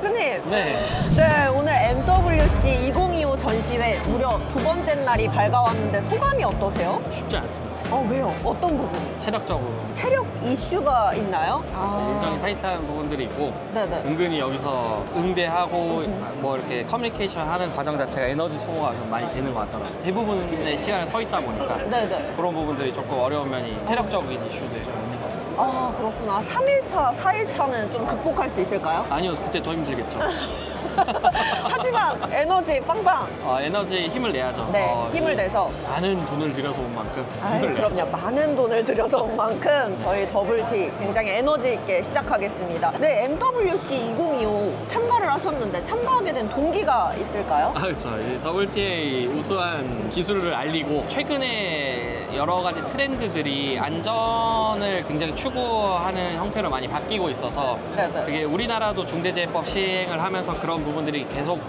네. 네, 오늘 MWC 2025 전시회 무려 두 번째 날이 밝아왔는데 소감이 어떠세요? 쉽지 않습니다. 어, 왜요? 어떤 부분이? 체력적으로 체력 이슈가 있나요? 사실 일정이 타이트한 부분들이 있고 네네. 은근히 여기서 응대하고 뭐 이렇게 커뮤니케이션 하는 과정 자체가 에너지 소모가 좀 많이 되는 것 같더라고요. 대부분의 시간을 서 있다 보니까 네네. 그런 부분들이 조금 어려운 면이 체력적인 이슈들이 좀. 아, 그렇구나. 3일차, 4일차는 좀 극복할 수 있을까요? 아니요, 그때 더 힘들겠죠. 하지만 에너지 빵빵. 어, 에너지 힘을 내야죠. 네, 어, 힘을 이 내서. 많은 돈을 들여서 온 만큼 아이, 힘을 내야죠. 그럼요. 많은 돈을 들여서 온 만큼 저희 더블티 굉장히 에너지 있게 시작하겠습니다. 네, MWC 2025 참가를 하셨는데 참가하게 된 동기가 있을까요? 아, 그렇죠. 이 WTA 우수한 기술을 알리고 최근에 여러 가지 트렌드들이 안전을 굉장히 추구하는 형태로 많이 바뀌고 있어서 네 네. 그게 우리나라도 중대재해법 시행을 하면서 그런 부분들이 계속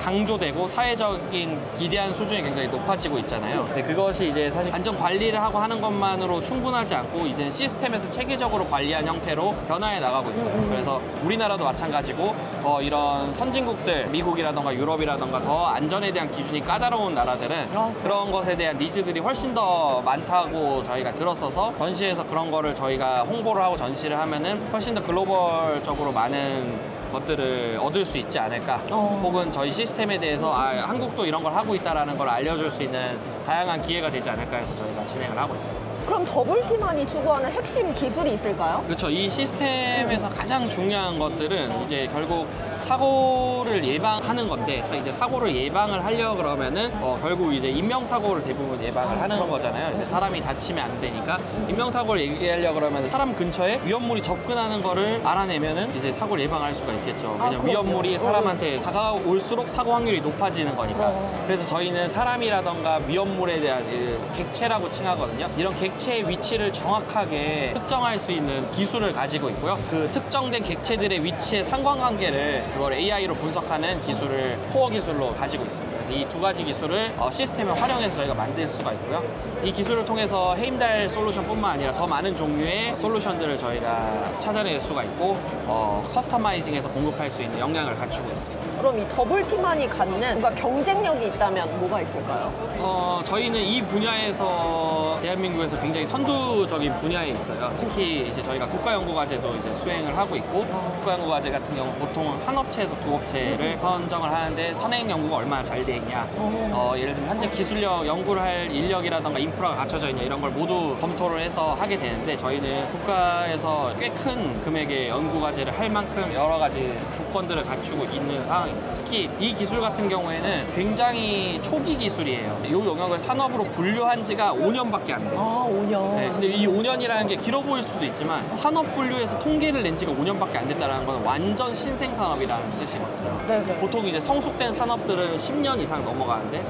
강조되고 사회적인 기대한 수준이 굉장히 높아지고 있잖아요. 근데 그것이 이제 사실 안전 관리를 하고 하는 것만으로 충분하지 않고 이제 시스템에서 체계적으로 관리한 형태로 변화해 나가고 있어요. 그래서 우리나라도 마찬가지고 더 이런 선진국들, 미국이라던가 유럽이라던가 더 안전에 대한 기준이 까다로운 나라들은 아, 그런 것에 대한 니즈들이 훨씬 더 많다고 저희가 들었어서 전시에서 그런 거를 저희가 홍보를 하고 전시를 하면은 훨씬 더 글로벌적으로 많은 것들을 얻을 수 있지 않을까 어. 혹은 저희 시스템에 대해서 아, 한국도 이런 걸 하고 있다라는 걸 알려줄 수 있는 다양한 기회가 되지 않을까 해서 저희가 진행을 하고 있습니다. 그럼 더블티만이 추구하는 핵심 기술이 있을까요? 그렇죠. 이 시스템에서 가장 중요한 것들은 이제 결국 사고를 예방하는 건데 사- 이제 사고를 예방을 하려 그러면은 어, 결국 이제 인명 사고를 대부분 예방을 하는 거잖아요. 이제 사람이 다치면 안 되니까 인명 사고를 얘기하려 그러면 사람 근처에 위험물이 접근하는 거를 알아내면은 이제 사고를 예방할 수가 있겠죠. 아, 왜냐면 그럼요. 위험물이 사람한테 다가올수록 사고 확률이 높아지는 거니까. 어. 그래서 저희는 사람이라던가 위험물에 대한 이 객체라고 칭하거든요. 이런 객체 의 위치를 정확하게 특정할 수 있는 기술을 가지고 있고요. 그 특정된 객체들의 위치의 상관관계를 그걸 AI로 분석하는 기술을 코어 기술로 가지고 있습니다. 이 두 가지 기술을 어, 시스템에 활용해서 저희가 만들 수가 있고요. 이 기술을 통해서 헤임달 솔루션뿐만 아니라 더 많은 종류의 솔루션들을 저희가 찾아낼 수가 있고 어, 커스터마이징해서 공급할 수 있는 역량을 갖추고 있습니다. 그럼 이 더블티만이 갖는 뭔가 경쟁력이 있다면 뭐가 있을까요? 어, 저희는 이 분야에서 대한민국에서 굉장히 선두적인 분야에 있어요. 특히 이제 저희가 국가연구과제도 이제 수행을 하고 있고 국가연구과제 같은 경우 보통 한 업체에서 두 업체를 선정을 하는데 선행 연구가 얼마나 잘 돼 있냐. 어, 예를 들면 현재 기술력 연구를 할 인력이라던가 인프라가 갖춰져 있냐 이런 걸 모두 검토를 해서 하게 되는데 저희는 국가에서 꽤 큰 금액의 연구 과제를 할 만큼 여러 가지 조건들을 갖추고 있는 상황입니다. 특히 이 기술 같은 경우에는 굉장히 초기 기술이에요. 이 영역을 산업으로 분류한 지가 5년밖에 안 돼요. 아, 5년. 네, 근데 이 5년이라는 게 길어 보일 수도 있지만 산업 분류에서 통계를 낸 지가 5년밖에 안 됐다는 건 완전 신생 산업이라는 뜻이거든요. 네 네. 보통 이제 성숙된 산업들은 10년 이상 넘어가는데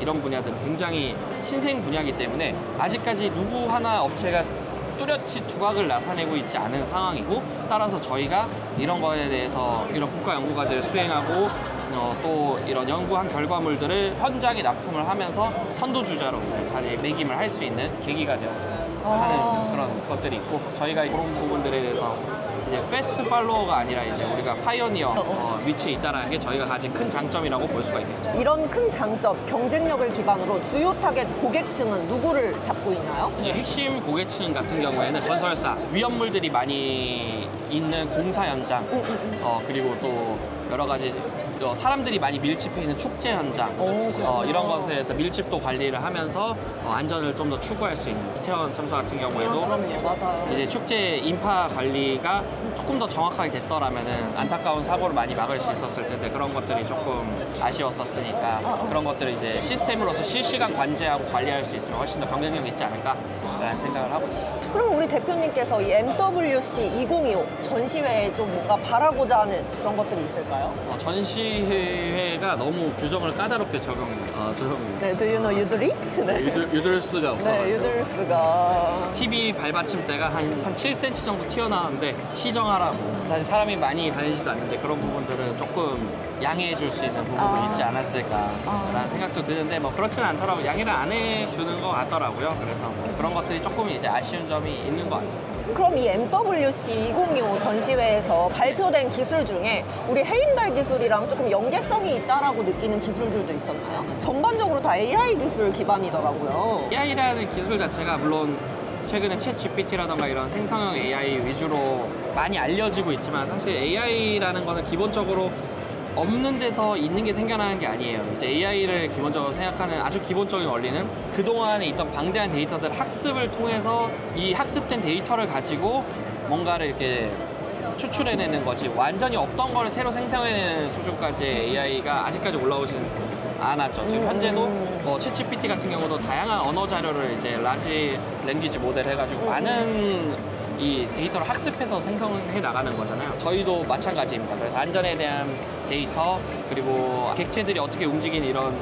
이런 분야들은 굉장히 신생 분야이기 때문에 아직까지 누구 하나 업체가 뚜렷이 두각을 나타내고 있지 않은 상황이고 따라서 저희가 이런 거에 대해서 이런 국가 연구 과제를 수행하고 어, 또 이런 연구한 결과물들을 현장에 납품을 하면서 선두주자로 이제 자리에 매김을 할 수 있는 계기가 되었습니다. 아. 하는 그런 것들이 있고 저희가 그런 부분들에 대해서 이제 fast follower가 아니라 이제 우리가 pioneer 어, 위치에 있다는 게 저희가 가진 큰 장점이라고 볼 수가 있겠습니다. 이런 큰 장점, 경쟁력을 기반으로 주요 타겟 고객층은 누구를 잡고 있나요? 이제 핵심 고객층 같은 경우에는 건설사, 위험물들이 많이 있는 공사 현장, 어, 그리고 또 여러 가지 어, 사람들이 많이 밀집해 있는 축제 현장, 오. 어, 이런 것에서 밀집도 관리를 하면서 어, 안전을 좀 더 추구할 수 있는 이태원 참사 같은 경우에도 아, 그럼요, 맞아요. 이제 축제 인파 관리가 조금 더 정확하게 됐더라면은 안타까운 사고를 많이 막을 수 있었을 텐데 그런 것들이 조금 아쉬웠었으니까 그런 것들을 이제 시스템으로서 실시간 관제하고 관리할 수 있으면 훨씬 더 경쟁력이 있지 않을까라는 생각을 하고 있습니다. 그럼 우리 대표님께서 이 MWC 2025 전시회에 좀 뭔가 바라고자 하는 그런 것들이 있을까요? 어, 전시회가 너무 규정을 까다롭게 적용, 어, 좀 네, do you know 유들이? 네. 유들, 유들 수가 네, 없어가지고 유들스가. TV 발받침대가 한, 한 7cm 정도 튀어나오는데 시정하라고 사실 사람이 많이 다니지도 않는데 그런 부분들은 조금 양해해 줄 수 있는 부분이 아. 있지 않았을까라는 아. 생각도 드는데 뭐 그렇지는 않더라고요 양해를 안 해주는 것 같더라고요 그래서 뭐 그런 것들 것들이 조금 이제 아쉬운 점이 있는 것 같습니다. 그럼 이 MWC 2025 전시회에서 발표된 기술 중에 우리 헤임달 기술이랑 조금 연계성이 있다라고 느끼는 기술들도 있었나요? 전반적으로 다 AI 기술 기반이더라고요. AI라는 기술 자체가 물론 최근에 챗 GPT라던가 이런 생성형 AI 위주로 많이 알려지고 있지만 사실 AI라는 거는 기본적으로 없는 데서 있는 게 생겨나는 게 아니에요. 이제 AI를 기본적으로 생각하는 아주 기본적인 원리는 그동안에 있던 방대한 데이터들 학습을 통해서 이 학습된 데이터를 가지고 뭔가를 이렇게 추출해내는 거지 완전히 없던 거를 새로 생성해내는 수준까지 AI가 아직까지 올라오진 않았죠. 지금 현재도 뭐 챗GPT 같은 경우도 다양한 언어 자료를 이제 large language model 해가지고 많은 이 데이터를 학습해서 생성해 나가는 거잖아요. 저희도 마찬가지입니다. 그래서 안전에 대한 데이터 그리고 객체들이 어떻게 움직이는 이런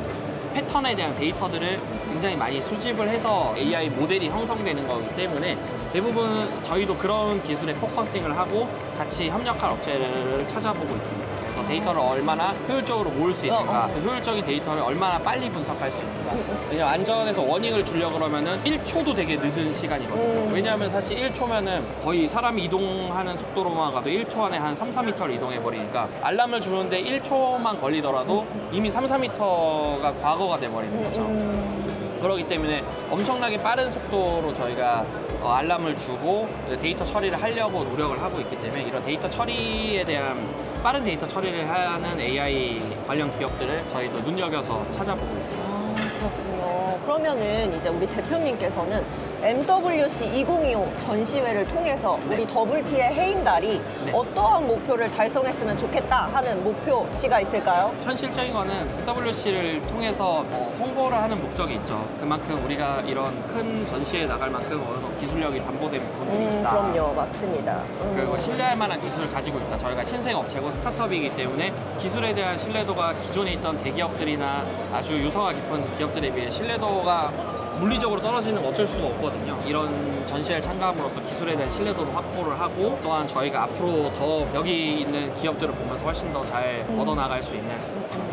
패턴에 대한 데이터들을 굉장히 많이 수집을 해서 AI 모델이 형성되는 거기 때문에 대부분 저희도 그런 기술에 focusing을 하고 같이 협력할 업체를 찾아보고 있습니다. 그래서 데이터를 얼마나 효율적으로 모을 수 있는가, 어, 어. 그 효율적인 데이터를 얼마나 빨리 분석할 수 있는가. 왜냐면 안전에서 warning을 주려고 그러면은 1초도 되게 늦은 시간이거든요. 음. 왜냐하면 사실 1초면은 거의 사람이 이동하는 속도로만 가도 1초 안에 한 3, 4m를 이동해 버리니까 알람을 주는데 1초만 걸리더라도 이미 3, 4m가 과거가 돼 버리는 거죠. 그렇기 때문에 엄청나게 빠른 속도로 저희가 어, 알람을 주고 데이터 처리를 하려고 노력을 하고 있기 때문에 이런 데이터 처리에 대한 빠른 데이터 처리를 하는 AI 관련 기업들을 저희도 눈여겨서 찾아보고 있습니다. 아, 그렇군요. 그러면은 이제 우리 대표님께서는 MWC 2025 전시회를 통해서 우리 더블티의 해임달이 네. 어떠한 목표를 달성했으면 좋겠다 하는 목표치가 있을까요? 현실적인 거는 WC를 통해서 뭐 홍보를 하는 목적이 있죠. 그만큼 우리가 이런 큰 전시에 나갈 만큼 어느 정도 기술력이 담보된 부분들이 음, 있다. 그럼요. 맞습니다. 음. 그리고 신뢰할 만한 기술을 가지고 있다. 저희가 신생 업체고 스타트업이기 때문에 기술에 대한 신뢰도가 기존에 있던 대기업들이나 아주 유서가 깊은 기업들에 비해 신뢰도가 물리적으로 떨어지는 건 어쩔 수가 없거든요. 이런 전시회를 참가함으로써 기술에 대한 신뢰도를 확보를 하고 또한 저희가 앞으로 더 여기 있는 기업들을 보면서 훨씬 더 잘 얻어나갈 수 있는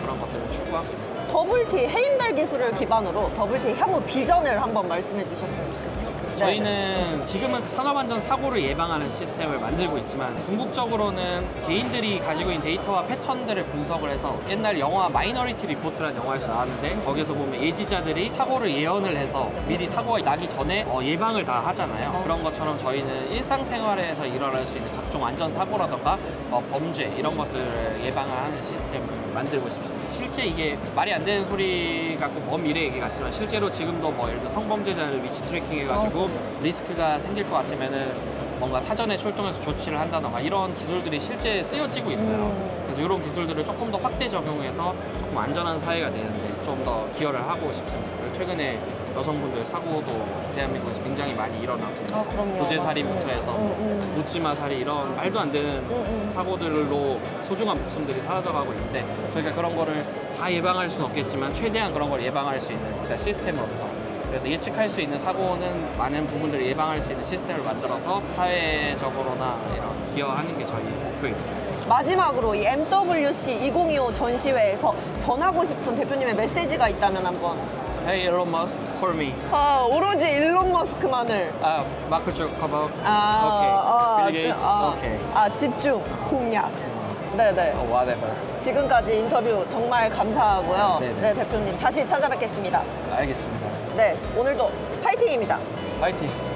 그런 것들을 추구하고 있습니다. 더블티 해임달 기술을 기반으로 더블티 향후 비전을 한번 말씀해 주셨으면 좋겠습니다. 네. 저희는 지금은 산업안전 사고를 예방하는 시스템을 만들고 있지만 궁극적으로는 개인들이 가지고 있는 데이터와 패턴들을 분석을 해서 옛날 영화 마이너리티 리포트라는 영화에서 나왔는데 거기서 보면 예지자들이 사고를 예언을 해서 미리 사고가 나기 전에 어, 예방을 다 하잖아요. 그런 것처럼 저희는 일상생활에서 일어날 수 있는 각종 안전 사고라던가 어, 범죄 이런 것들을 예방하는 시스템을 만들고 싶습니다. 실제 이게 말이 안 되는 소리 같고 먼 미래 얘기 같지만 실제로 지금도 뭐 예를 들어 성범죄자를 위치 tracking 해가지고 리스크가 생길 것 같으면은 뭔가 사전에 출동해서 조치를 한다던가 이런 기술들이 실제 쓰여지고 있어요. 음. 그래서 이런 기술들을 조금 더 확대 적용해서 조금 안전한 사회가 되는데 좀 더 기여를 하고 싶습니다. 최근에 여성분들 사고도 대한민국에서 굉장히 많이 일어나고 아, 그럼요. 도제살인부터 맞습니다. 해서 음, 음. 묻지마 살이 이런 말도 안 되는 음. 사고들로 소중한 목숨들이 사라져가고 있는데 저희가 그런 거를 다 예방할 수는 없겠지만 최대한 그런 걸 예방할 수 있는 일단 시스템으로서 그래서 예측할 수 있는 사고는 많은 부분들을 예방할 수 있는 시스템을 만들어서 사회적으로나 이런 기여하는 게 저희 목표입니다. 마지막으로 이 MWC 2025 전시회에서 전하고 싶은 대표님의 메시지가 있다면 한번. Hey Elon Musk, call me. 아, 오로지 일론 머스크만을. 아, 마크 주커버. 아, 오케이. 빌 게이츠. 아, 오케이. 아, 집중, 공략. 네네. 어, whatever. 지금까지 인터뷰 정말 감사하고요. 네네. 네, 대표님. 다시 찾아뵙겠습니다. 알겠습니다. 네, 오늘도 파이팅입니다. 파이팅.